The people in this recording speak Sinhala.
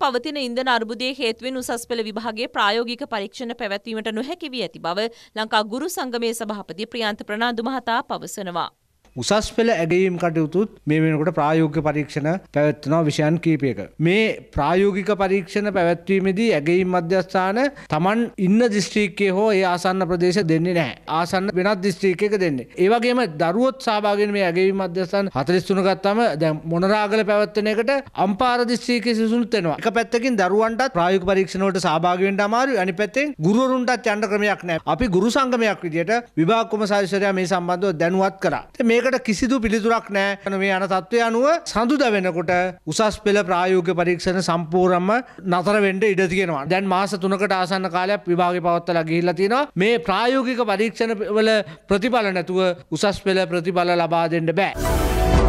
පවතින ඉන්දන අර්බුදයේ හේතුවෙන් උසස් පෙළ විභාගයේ ප්‍රායෝගික පරීක්ෂණ පැවැත්වීමට නොහැකි වී ඇති බව ලංකා ගුරු සංගමයේ සභාපති ප්‍රියන්ත ප්‍රනාන්දු මහතා පවසනවා. උසස් පෙළ ඇගයීම් කටයුතුත් මේ වෙනකොට ප්‍රායෝගික පරීක්ෂණ පැවැත්වනවා විෂයන් කීපයක. මේ ප්‍රායෝගික පරීක්ෂණ පැවැත්වීමේදී ඇගයීම් මධ්‍යස්ථාන තමන් ඉන්න දිස්ත්‍රීක්කය හෝ ඒ ආසන්න ප්‍රදේශ දෙන්නේ නැහැ. ආසන්න වෙනත් දිස්ත්‍රීක්කයක දෙන්නේ. ඒ වගේම දරුවොත් සහභාගී මේ ඇගයීම් මධ්‍යස්ථාන 43 ගත්තම දැන් මොනරාගල පැවැත්වෙන එකට අම්පාර දිස්ත්‍රික්කයේ සිසුනුත් වෙනවා. එක පැත්තකින් දරුවන්ටත් ප්‍රායෝගික පරීක්ෂණ වලට සහභාගී වෙන්න අමාරුයි. අනිත් පැත්තෙන් ගුරුවරුන්ටත් යන්න ක්‍රමයක් නැහැ. අපි ගුරු සංගමයක් විදියට විභාග කොමසාරිස්වරයා මේ සම්බන්ධව දැනුවත් කරා. මේකට කිසිදු පිළිතුරක් නෑ මේ යන තත්ත්වය අනුව සඳුද වෙනකොට උසස් පෙළ ප්‍රායෝගික පරීක්ෂණ සම්පූර්ණයෙන්ම නතර වෙන්න ඉඩ තියෙනවා. දැන් මාස 3කට ආසන්න කාලයක් විභාගේ පවත්වලා ගිහිල්ලා තියෙනවා. මේ ප්‍රායෝගික පරීක්ෂණ වල ප්‍රතිඵල නැතුව උසස් පෙළ ප්‍රතිඵල ලබා දෙන්න බෑ.